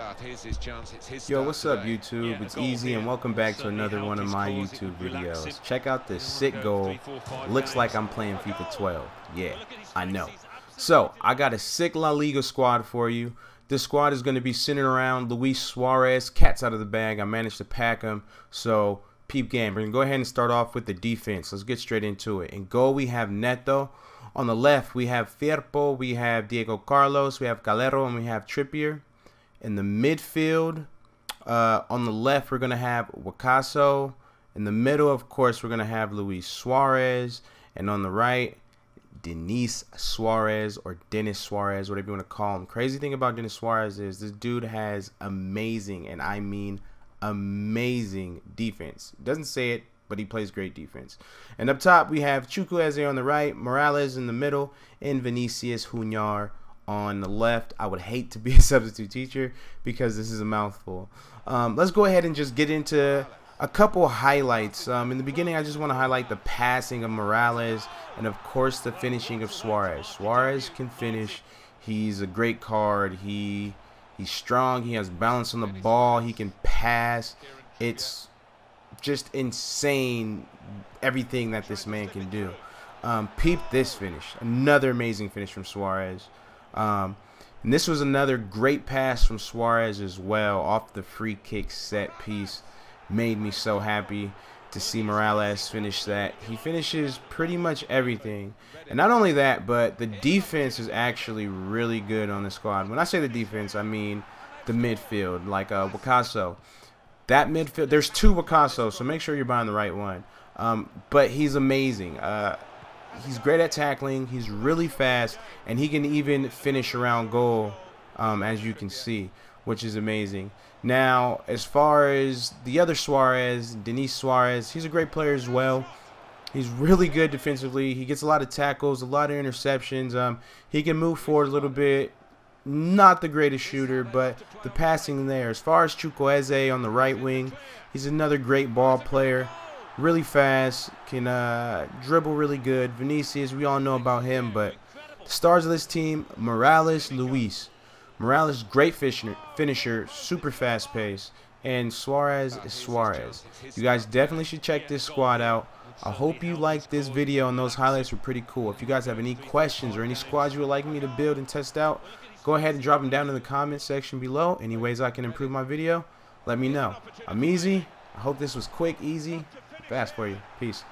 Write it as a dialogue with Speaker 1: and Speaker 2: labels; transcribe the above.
Speaker 1: Yo, what's up YouTube? It's Easy and welcome back to another one of my YouTube videos. Check out this sick goal. Looks like I'm playing FIFA 12. Yeah, I know. So, I got a sick La Liga squad for you. This squad is going to be centered around Luis Suarez. Cat's out of the bag. I managed to pack him. So, peep game. We're going to go ahead and start off with the defense. Let's get straight into it. In goal, we have Neto. On the left, we have Firpo. We have Diego Carlos. We have Calero. And we have Trippier. In the midfield, uh, on the left, we're going to have Wakaso. In the middle, of course, we're going to have Luis Suarez. And on the right, Denis Suarez or Dennis Suarez, whatever you want to call him. Crazy thing about Dennis Suarez is this dude has amazing, and I mean amazing defense. Doesn't say it, but he plays great defense. And up top, we have Chukwueze on the right, Morales in the middle, and Vinicius Junior on the left. I would hate to be a substitute teacher because this is a mouthful. Um, let's go ahead and just get into a couple highlights. Um, in the beginning, I just want to highlight the passing of Morales and, of course, the finishing of Suarez. Suarez can finish. He's a great card. He he's strong. He has balance on the ball. He can pass. It's just insane everything that this man can do. Um, peep this finish. Another amazing finish from Suarez. Um, and this was another great pass from Suarez as well off the free kick set piece. Made me so happy to see Morales finish that. He finishes pretty much everything. And not only that, but the defense is actually really good on the squad. When I say the defense, I mean the midfield, like uh, Wakaso. That midfield, there's two Wakaso, so make sure you're buying the right one. Um, but he's amazing. Uh, he's great at tackling. He's really fast, and he can even finish around goal, um, as you can see, which is amazing. Now, as far as the other Suarez, Denis Suarez, he's a great player as well. He's really good defensively. He gets a lot of tackles, a lot of interceptions. Um, he can move forward a little bit. Not the greatest shooter, but the passing there. As far as Chukwueze on the right wing, he's another great ball player really fast, can uh, dribble really good. Vinicius, we all know about him, but the stars of this team, Morales, Luis. Morales, great finisher, finisher super fast pace, and Suarez is Suarez. You guys definitely should check this squad out. I hope you liked this video and those highlights were pretty cool. If you guys have any questions or any squads you would like me to build and test out, go ahead and drop them down in the comment section below. Any ways I can improve my video, let me know. I'm easy. I hope this was quick, easy, fast for you. Peace.